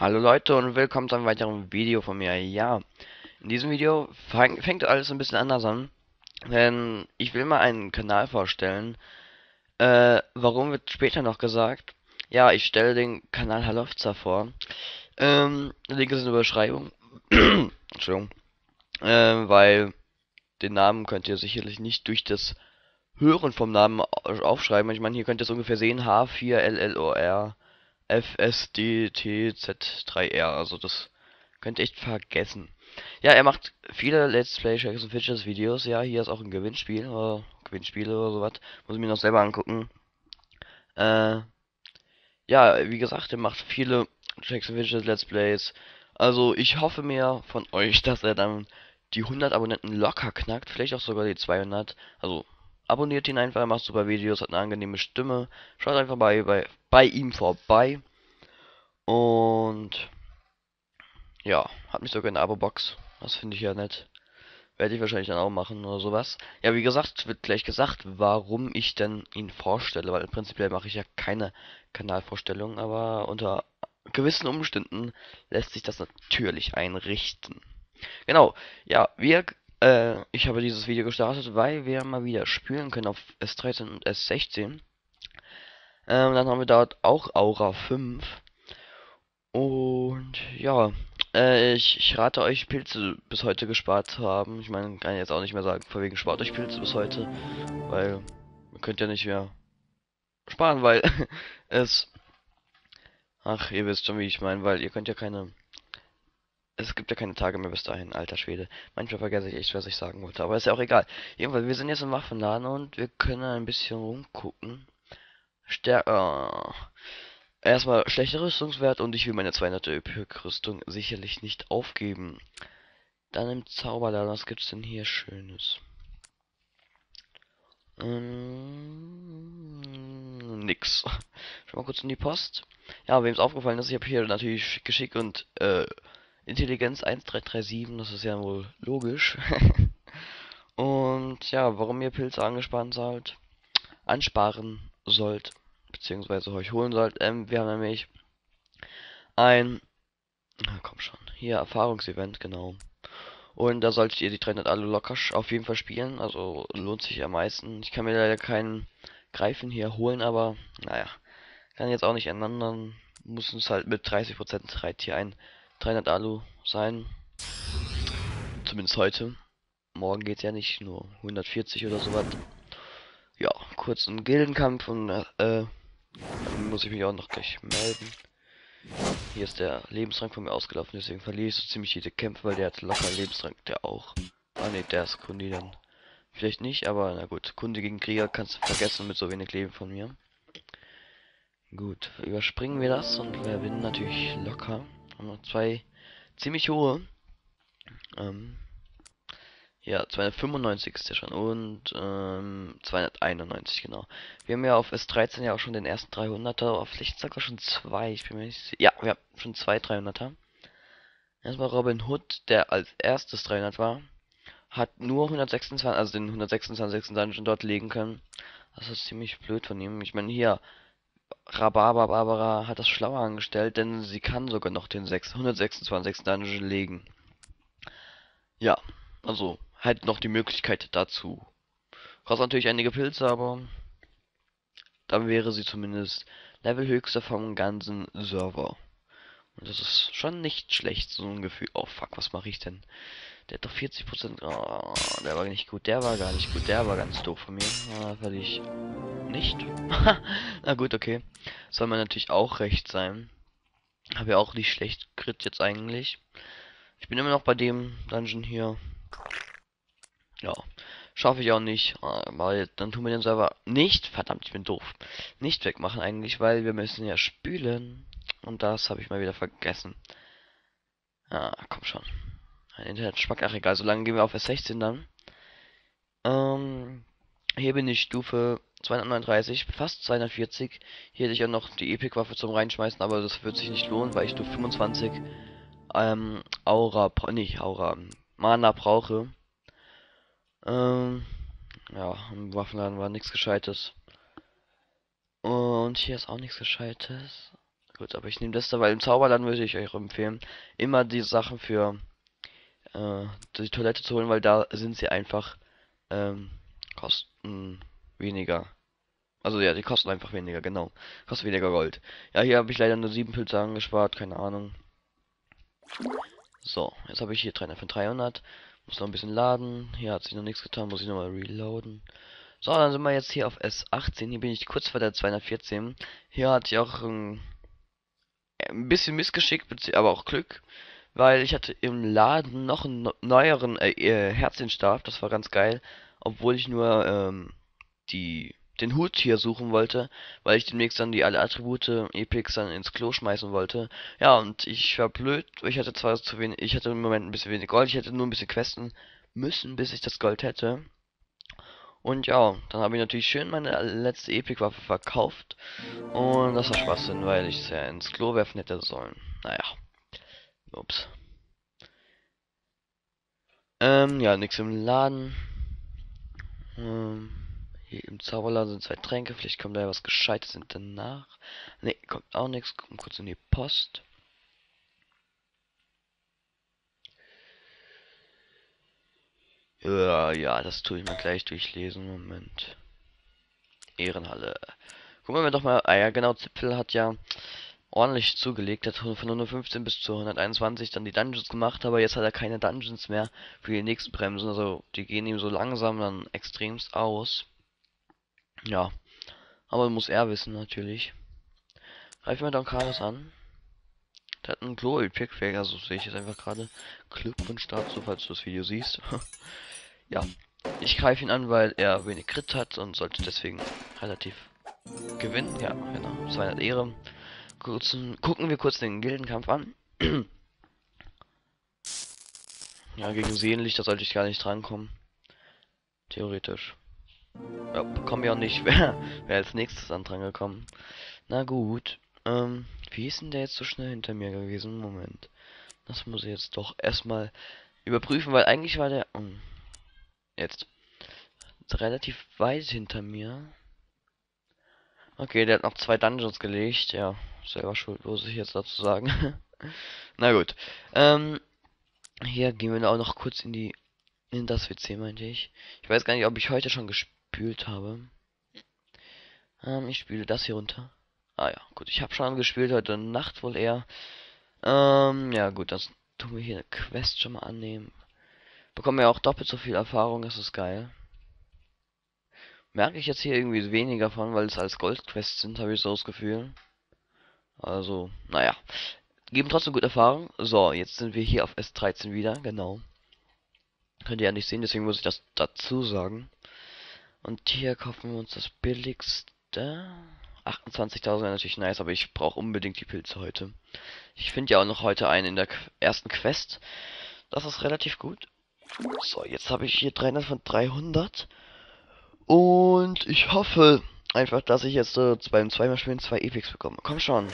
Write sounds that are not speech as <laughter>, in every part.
Hallo Leute und willkommen zu einem weiteren Video von mir. Ja, in diesem Video fang, fängt alles ein bisschen anders an, denn ich will mal einen Kanal vorstellen. Äh, warum wird später noch gesagt? Ja, ich stelle den Kanal Halovza vor. Ähm, Link ist in der Beschreibung. <clears throat> Entschuldigung. Äh, weil den Namen könnt ihr sicherlich nicht durch das Hören vom Namen aufschreiben. Ich meine, hier könnt ihr es ungefähr sehen. H4LLOR. FSDTZ3R. Also das könnt ihr echt vergessen. Ja, er macht viele Let's Play Shakes and Fidgets Videos. Ja, hier ist auch ein Gewinnspiel oder Gewinnspiele oder sowas. Muss ich mir noch selber angucken. Äh, ja, wie gesagt, er macht viele Shakes and Fidgets Let's Plays. Also ich hoffe mir von euch, <laughs> dass er dann die 100 Abonnenten locker knackt. Vielleicht auch sogar die 200. Also abonniert ihn einfach, er macht super Videos, hat eine angenehme Stimme. Schaut einfach bei, bei, bei ihm vorbei. Und ja, hat mich sogar in der Abo-Box. Das finde ich ja nett. Werde ich wahrscheinlich dann auch machen oder sowas. Ja, wie gesagt, wird gleich gesagt, warum ich denn ihn vorstelle, weil prinzipiell mache ich ja keine Kanalvorstellung, aber unter gewissen Umständen lässt sich das natürlich einrichten. Genau, ja, wir äh, ich habe dieses Video gestartet, weil wir mal wieder spielen können auf S13 und S16. Ähm, dann haben wir dort auch Aura 5. Und ja, äh, ich, ich, rate euch, Pilze bis heute gespart zu haben. Ich meine, kann ich jetzt auch nicht mehr sagen, vor wegen spart euch Pilze bis heute. Weil, ihr könnt ja nicht mehr sparen, weil <laughs> es... Ach, ihr wisst schon, wie ich meine, weil ihr könnt ja keine es gibt ja keine Tage mehr bis dahin, alter Schwede. Manchmal vergesse ich echt, was ich sagen wollte, aber ist ja auch egal. Jedenfalls, wir sind jetzt im Waffenladen und wir können ein bisschen rumgucken. Stär äh, erstmal schlechter Rüstungswert und ich will meine 200 Rüstung sicherlich nicht aufgeben. Dann im Zauberladen, was gibt's denn hier Schönes? Ähm, nix. Schau mal kurz in die Post. Ja, wem es aufgefallen ist, ich habe hier natürlich Geschick und äh, Intelligenz 1337, das ist ja wohl logisch. <laughs> Und ja, warum ihr Pilze angesparen sollt, ansparen sollt, beziehungsweise euch holen sollt. Ähm, wir haben nämlich ein, na komm schon, hier Erfahrungsevent, genau. Und da solltet ihr die 300 alle locker auf jeden Fall spielen, also lohnt sich am meisten. Ich kann mir leider keinen Greifen hier holen, aber naja, kann jetzt auch nicht ändern, dann muss es halt mit 30% reiht hier ein 300 Alu sein. Zumindest heute. Morgen geht ja nicht, nur 140 oder sowas. Ja, kurz ein Gildenkampf und äh, dann muss ich mich auch noch gleich melden. Hier ist der Lebensrang von mir ausgelaufen, deswegen verliere ich so ziemlich jede Kämpfe, weil der hat locker Lebensrang, der auch. Ah ne, der ist Kundi dann. Vielleicht nicht, aber na gut. Kunde gegen Krieger kannst du vergessen mit so wenig Leben von mir. Gut, überspringen wir das und wir gewinnen natürlich locker. Haben noch zwei ziemlich hohe. Ähm, ja, 295 ist ja schon und ähm, 291 genau. Wir haben ja auf S13 ja auch schon den ersten 300er, auf vielleicht sogar schon zwei. Ich bin mir nicht sicher. Ja, wir haben schon zwei 300er. Erstmal Robin Hood, der als erstes 300 war, hat nur 126, also den 126. Dungeon dort legen können. Das ist ziemlich blöd von ihm. Ich meine hier Rhabarber Barbara hat das schlauer angestellt, denn sie kann sogar noch den 126. Dungeon legen. Ja, also halt noch die Möglichkeit dazu. Kostet natürlich einige Pilze, aber dann wäre sie zumindest Levelhöchste vom ganzen Server. Und das ist schon nicht schlecht, so ein Gefühl. Oh fuck, was mache ich denn? Der hat doch 40%. Oh, der war nicht gut. Der war gar nicht gut. Der war ganz doof von mir. Ah, weil ich nicht. <laughs> Na gut, okay. Soll man natürlich auch recht sein. Habe ja auch nicht schlecht Crit jetzt eigentlich. Ich bin immer noch bei dem Dungeon hier. Ja. Schaffe ich auch nicht. Aber dann tun wir den Server nicht. Verdammt, ich bin doof. Nicht wegmachen eigentlich, weil wir müssen ja spülen. Und das habe ich mal wieder vergessen. Ah, komm schon. Ein Internet-Spack, ach egal, solange gehen wir auf S16 dann. Ähm, hier bin ich Stufe 239, fast 240. Hier hätte ich ja noch die Epic-Waffe zum reinschmeißen, aber das wird sich nicht lohnen, weil ich Stufe 25 ähm, Aura, nicht Aura, Mana brauche. Ähm, ja, im Waffenladen war nichts Gescheites. Und hier ist auch nichts Gescheites. Gut, aber ich nehme das da, weil im Zauberland würde ich euch empfehlen, immer die Sachen für äh, die Toilette zu holen, weil da sind sie einfach ähm, kosten weniger. Also ja, die kosten einfach weniger, genau. Kostet weniger Gold. Ja, hier habe ich leider nur sieben Pilze angespart, keine Ahnung. So, jetzt habe ich hier 300 von 300. Muss noch ein bisschen laden. Hier hat sich noch nichts getan, muss ich nochmal reloaden. So, dann sind wir jetzt hier auf S18. Hier bin ich kurz vor der 214. Hier hatte ich auch ein, ein bisschen Missgeschick, aber auch Glück. Weil ich hatte im Laden noch einen neueren äh, äh, Herzinstab. Das war ganz geil. Obwohl ich nur ähm, die den Hut hier suchen wollte, weil ich demnächst dann die alle Attribute Epics dann ins Klo schmeißen wollte. Ja, und ich war blöd, ich hatte zwar zu wenig, ich hatte im Moment ein bisschen wenig Gold, ich hätte nur ein bisschen questen müssen, bis ich das Gold hätte. Und ja, dann habe ich natürlich schön meine letzte Epic-Waffe verkauft. Und das war Schwachsinn, weil ich es ja ins Klo werfen hätte sollen. Naja. Ups. Ähm, ja, nichts im Laden. Ähm. Hier im Zauberladen sind zwei Tränke. Vielleicht kommt da ja was Gescheites danach. Ne, kommt auch nichts. Kommt kurz in die Post. Ja, ja, das tue ich mal gleich durchlesen. Moment. Ehrenhalle. Gucken wir doch mal. Ah ja, genau. Zipfel hat ja ordentlich zugelegt. Hat von 115 bis zu 121 dann die Dungeons gemacht, aber jetzt hat er keine Dungeons mehr für die nächsten Bremsen. Also die gehen ihm so langsam dann extremst aus. Ja. Aber muss er wissen, natürlich. Greifen wir Don Carlos an. Der hat einen Glory Pick also sehe ich jetzt einfach gerade. Glückwunsch dazu, falls du das Video siehst. <laughs> ja. Ich greife ihn an, weil er wenig Crit hat und sollte deswegen relativ gewinnen. Ja, genau. 200 Ehre. Kurz, gucken wir kurz den Gildenkampf an. <clears throat> ja, gegen Seenlicht, da sollte ich gar nicht drankommen. Theoretisch. Ja, bekommen wir auch nicht. <laughs> Wer, wer als nächstes dann dran gekommen? Na gut. Ähm, wie ist denn der jetzt so schnell hinter mir gewesen? Moment. Das muss ich jetzt doch erstmal überprüfen, weil eigentlich war der. Hm, jetzt. Relativ weit hinter mir. Okay, der hat noch zwei Dungeons gelegt. Ja, selber schuld, muss ich jetzt dazu sagen. <laughs> Na gut. Ähm, hier gehen wir auch noch kurz in die in das WC meinte ich. Ich weiß gar nicht, ob ich heute schon gespült habe. Ähm, ich spiele das hier runter. Ah ja, gut, ich habe schon gespielt heute Nacht wohl eher. Ähm, ja gut, das tun wir hier eine Quest schon mal annehmen. Bekommen wir auch doppelt so viel Erfahrung, das ist geil. Merke ich jetzt hier irgendwie weniger von, weil es als Goldquests sind, habe ich so das Gefühl. Also, naja. Geben trotzdem gut Erfahrung. So, jetzt sind wir hier auf S13 wieder, genau. Könnt ihr ja nicht sehen, deswegen muss ich das dazu sagen. Und hier kaufen wir uns das billigste. 28.000 wäre natürlich nice, aber ich brauche unbedingt die Pilze heute. Ich finde ja auch noch heute einen in der ersten Quest. Das ist relativ gut. So, jetzt habe ich hier 300 von 300. Und ich hoffe einfach, dass ich jetzt äh, beim zweimal spielen zwei Epics bekomme. Komm schon.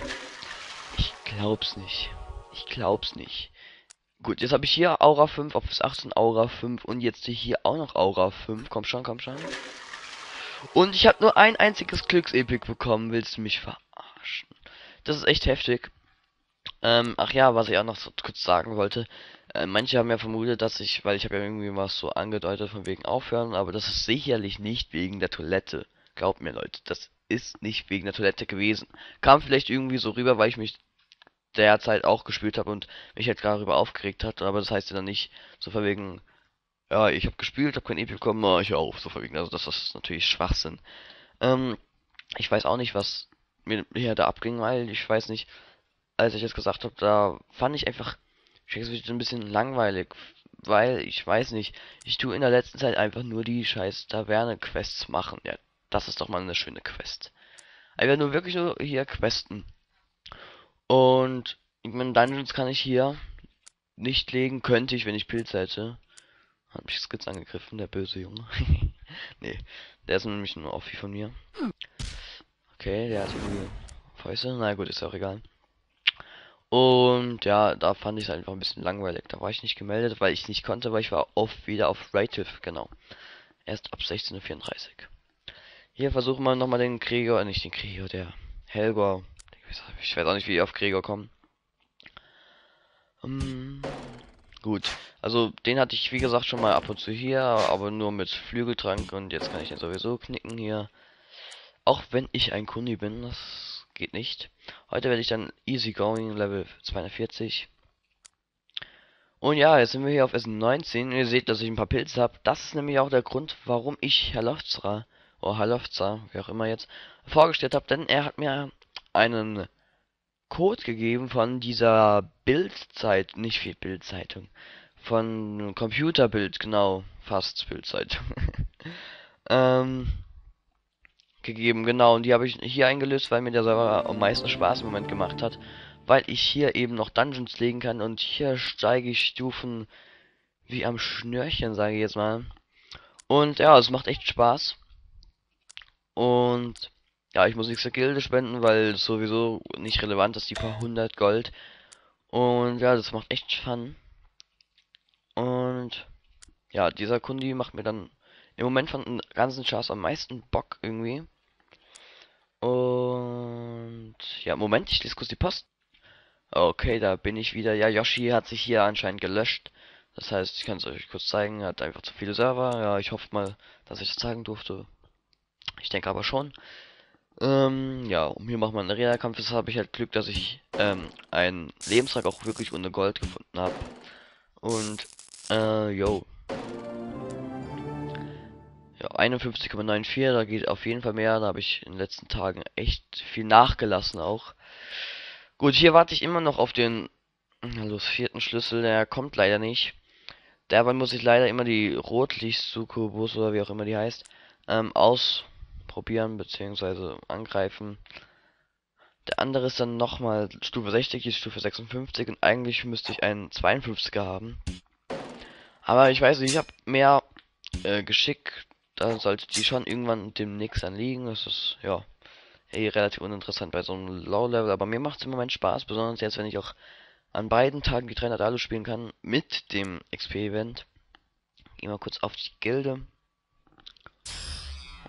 Ich glaub's nicht. Ich glaub's nicht. Gut, jetzt habe ich hier Aura 5 auf bis 18 Aura 5 und jetzt hier auch noch Aura 5. Komm schon, komm schon. Und ich habe nur ein einziges Glücksepic bekommen. Willst du mich verarschen? Das ist echt heftig. Ähm, ach ja, was ich auch noch so kurz sagen wollte. Äh, manche haben ja vermutet, dass ich, weil ich habe ja irgendwie was so angedeutet von wegen aufhören, aber das ist sicherlich nicht wegen der Toilette. Glaubt mir, Leute, das ist nicht wegen der Toilette gewesen. Kam vielleicht irgendwie so rüber, weil ich mich derzeit auch gespielt habe und mich halt darüber aufgeregt hat, aber das heißt ja dann nicht so von wegen, ja, ich habe gespielt, habe kein EP bekommen, na, ich auf, so von wegen, also das ist natürlich Schwachsinn. Ähm, ich weiß auch nicht, was mir hier da abging, weil ich weiß nicht, als ich jetzt gesagt habe, da fand ich einfach, ich ein bisschen langweilig, weil ich weiß nicht, ich tue in der letzten Zeit einfach nur die scheiß Taverne-Quests machen. Ja, das ist doch mal eine schöne Quest. Einfach nur wirklich nur hier questen. Und ich meine, Dungeons kann ich hier nicht legen, könnte ich, wenn ich Pilze hätte. Hat mich Skits angegriffen, der böse Junge. <laughs> nee, der ist nämlich nur auf wie von mir. Okay, der hat irgendwie Fäuste. Na gut, ist auch egal. Und ja, da fand ich es einfach ein bisschen langweilig. Da war ich nicht gemeldet, weil ich nicht konnte, weil ich war oft wieder auf Rative, genau. Erst ab 16.34 Uhr. Hier versuchen wir nochmal den Krieger, nicht den Krieger, der Helgor Ich weiß auch nicht, wie auf Gregor kommen. Um, gut. Also, den hatte ich, wie gesagt, schon mal ab und zu hier, aber nur mit Flügeltrank und jetzt kann ich den sowieso knicken hier. Auch wenn ich ein Kuni bin, das geht nicht. Heute werde ich dann easy going, Level 240. Und ja, jetzt sind wir hier auf S19 und ihr seht, dass ich ein paar Pilze habe. Das ist nämlich auch der Grund, warum ich Herr Lofzra, Lofza, wie auch immer jetzt, vorgestellt habe, denn er hat mir einen Code gegeben von dieser Bildzeit, nicht viel Bildzeitung, von Computerbild, genau, fast Bildzeitung. <laughs> ähm, gegeben, genau, und die habe ich hier eingelöst, weil mir der Server am meisten Spaß im Moment gemacht hat, weil ich hier eben noch Dungeons legen kann und hier steige ich Stufen wie am Schnürchen, sage ich jetzt mal. Und ja, es macht echt Spaß. Und ja, ich muss nichts zur Gilde spenden, weil es sowieso nicht relevant ist, die paar hundert Gold. Und ja, das macht echt Fun. Und ja, dieser Kundi macht mir dann im Moment von den ganzen Chars am meisten Bock irgendwie. Und ja, Moment, ich lese kurz die Post. Okay, da bin ich wieder. Ja, Yoshi hat sich hier anscheinend gelöscht. Das heißt, ich kann es euch kurz zeigen. Er hat einfach zu viele Server. Ja, ich hoffe mal, dass ich das zeigen durfte. Ich denke aber schon. Ähm, ja, um hier machen wir einen Arena-Kampf. Das habe ich halt Glück, dass ich ähm, einen Lebensrang auch wirklich ohne Gold gefunden habe. Und, äh, yo. Ja, 51,94, da geht auf jeden Fall mehr. Da habe ich in den letzten Tagen echt viel nachgelassen auch. Gut, hier warte ich immer noch auf den los, vierten Schlüssel. Der kommt leider nicht. Dabei muss ich leider immer die Rotlicht-Sukubus oder wie auch immer die heißt, ähm, aus probieren bzw. angreifen. Der andere ist dann nochmal Stufe 60, ist Stufe 56 und eigentlich müsste ich einen 52er haben. Aber ich weiß nicht, ich habe mehr äh, Geschick, da sollte die schon irgendwann demnächst anliegen. Das ist, ja, eh relativ uninteressant bei so einem Low-Level, aber mir macht es im Moment Spaß, besonders jetzt, wenn ich auch an beiden Tagen die Trainer Alu spielen kann mit dem XP-Event. Gehen wir kurz auf die Gilde.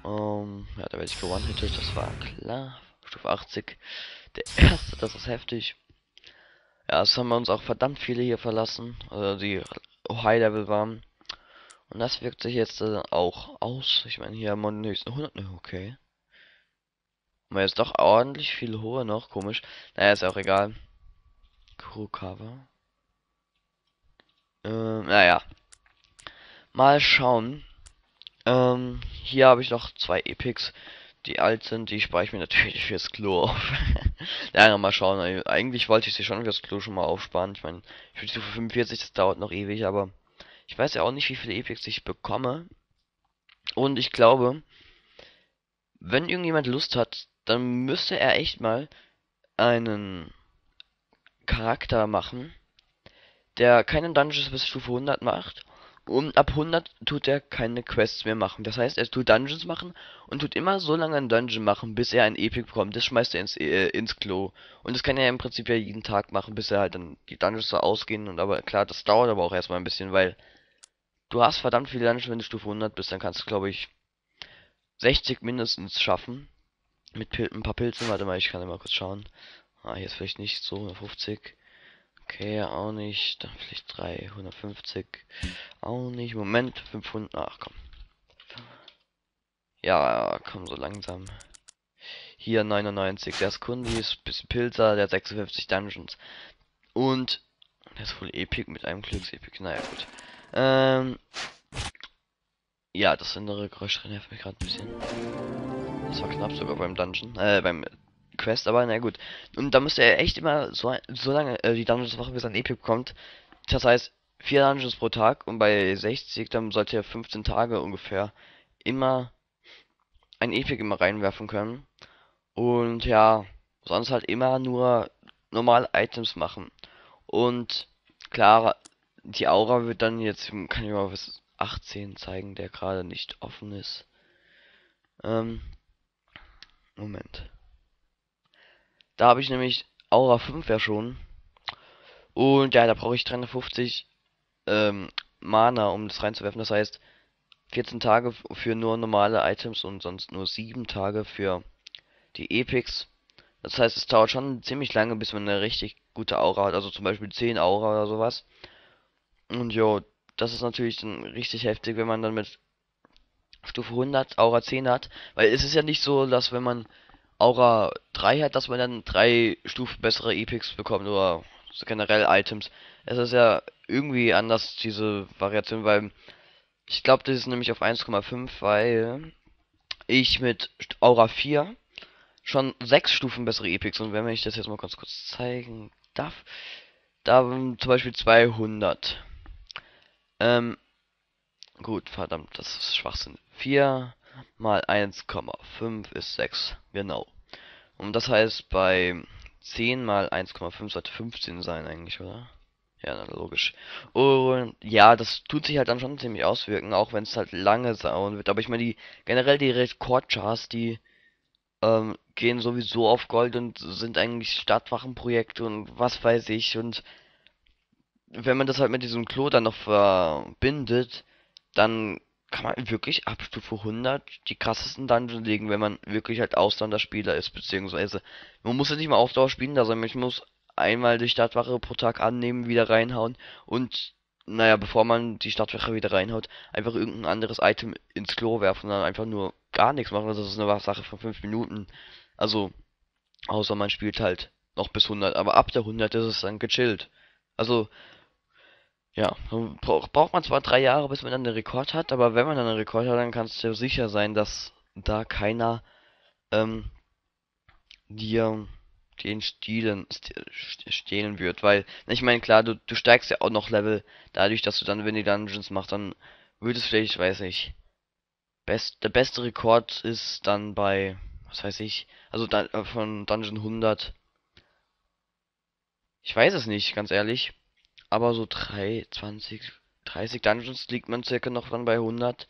Ähm, ja, da werde ich gewonnen-hitted, das war klar. Stufe 80. Der erste, das ist heftig. Ja, es haben wir uns auch verdammt viele hier verlassen, also die High Level waren. Und das wirkt sich jetzt äh, auch aus. Ich meine, hier haben wir den höchsten 100. Okay. Aber jetzt doch ordentlich viel hohe noch. Komisch. Naja, ist auch egal. Cover. Ähm, naja. Mal schauen. Ähm, hier habe ich noch zwei Epics, die alt sind. Die speichere ich mir natürlich <laughs> fürs Klo auf. <laughs> ja, mal schauen. Eigentlich wollte ich sie schon fürs Klo schon mal aufsparen. Ich meine, ich bin Stufe 45, das dauert noch ewig, aber ich weiß ja auch nicht, wie viele Epics ich bekomme. Und ich glaube, wenn irgendjemand Lust hat, dann müsste er echt mal einen Charakter machen, der keinen Dungeons bis Stufe 100 macht und ab 100 tut er keine Quests mehr machen. Das heißt, er tut Dungeons machen und tut immer so lange ein Dungeon machen, bis er ein Epic bekommt. Das schmeißt er ins, äh, ins Klo. Und das kann er im Prinzip ja jeden Tag machen, bis er halt dann die Dungeons so ausgehen. Und aber klar, das dauert aber auch erstmal ein bisschen, weil du hast verdammt viele Dungeons, wenn du Stufe 100 bist, dann kannst du, glaube ich, 60 mindestens schaffen. Mit Pil ein paar Pilzen. Warte mal, ich kann immer kurz schauen. Ah, hier ist vielleicht nicht so, 50. Okay, auch nicht. Dann vielleicht 350. Auch nicht. Moment, 500. Ach komm. Ja, komm so langsam. Hier 99. Der ist Kundi, ist bisschen Pilzer, der hat 56 Dungeons. Und der ist voll Epic mit einem Glücksepic. Naja, gut. Ähm. Ja, das innere Geräusch nervt mich gerade ein bisschen. Das war knapp sogar beim Dungeon. Äh, beim Quest, aber na gut. Und da müsste er echt immer so, so lange äh, die Dungeons machen, bis ein Epic kommt. Das heißt, vier Dungeons pro Tag und bei 60, dann sollte er 15 Tage ungefähr immer ein Epic immer reinwerfen können. Und ja, sonst halt immer nur normale Items machen. Und klar, die Aura wird dann jetzt, kann ich mal was 18 zeigen, der gerade nicht offen ist. Ähm, Moment. Da habe ich nämlich Aura 5 ja schon. Und ja, da brauche ich 350 ähm, Mana, um das reinzuwerfen. Das heißt, 14 Tage für nur normale Items und sonst nur 7 Tage für die Epics. Das heißt, es dauert schon ziemlich lange, bis man eine richtig gute Aura hat. Also zum Beispiel 10 Aura oder sowas. Und jo, das ist natürlich dann richtig heftig, wenn man dann mit Stufe 100 Aura 10 hat. Weil es ist ja nicht so, dass wenn man Aura 3 hat, dass man dann drei Stufen bessere Epics bekommt oder generell Items. Es ist ja irgendwie anders, diese Variation, weil ich glaube, das ist nämlich auf 1,5, weil ich mit Aura 4 schon sechs Stufen bessere Epics und wenn ich das jetzt mal ganz kurz zeigen darf, da zum Beispiel 200. Ähm, gut, verdammt, das ist Schwachsinn. 4 mal 1,5 ist 6, genau. Und das heißt, bei 10 mal 1,5 sollte 15 sein eigentlich, oder? Ja, logisch. Und ja, das tut sich halt dann schon ziemlich auswirken, auch wenn es halt lange dauern wird. Aber ich meine, die generell die Rekordcharts, die ähm, gehen sowieso auf Gold und sind eigentlich Stadtwachenprojekte und was weiß ich. Und wenn man das halt mit diesem Klo dann noch verbindet, dann kann man wirklich ab Stufe 100 die krassesten Dungeons legen, wenn man wirklich halt Ausländerspieler ist, beziehungsweise man muss ja nicht mal auf Dauer spielen, also ich muss einmal die Stadtwache pro Tag annehmen, wieder reinhauen und naja, bevor man die Stadtwache wieder reinhaut, einfach irgendein anderes Item ins Klo werfen und dann einfach nur gar nichts machen. Das ist eine Sache von 5 Minuten. Also, außer man spielt halt noch bis 100, aber ab der 100 ist es dann gechillt. Also, ja, braucht man zwar drei Jahre, bis man dann den Rekord hat, aber wenn man dann einen Rekord hat, dann kannst du sicher sein, dass da keiner ähm, dir den Stilen stehlen wird, weil ich meine klar, du, du steigst ja auch noch Level dadurch, dass du dann wenn die Dungeons machst, dann würde es vielleicht, ich weiß nicht, best der beste Rekord ist dann bei was weiß ich, also dann äh, von Dungeon 100 ich weiß es nicht, ganz ehrlich. Aber so 3, 20, 30 Dungeons liegt man circa noch dann bei 100.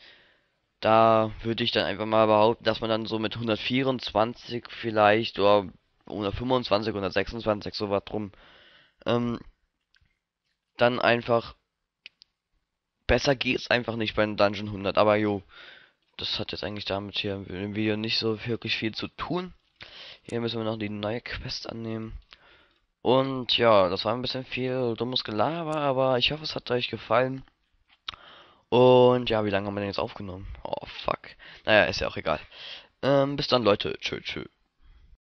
Da würde ich dann einfach mal behaupten, dass man dann so mit 124 vielleicht oder 125, 126 sowas drum ähm, dann einfach besser geht's einfach nicht bei einem Dungeon 100. Aber jo, das hat jetzt eigentlich damit hier im Video nicht so wirklich viel zu tun. Hier müssen wir noch die neue Quest annehmen. Und ja, das war ein bisschen viel dummes Gelaber, aber ich hoffe, es hat euch gefallen. Und ja, wie lange haben wir denn jetzt aufgenommen? Oh, fuck. Naja, ist ja auch egal. Ähm, bis dann, Leute. Tschö, tschö.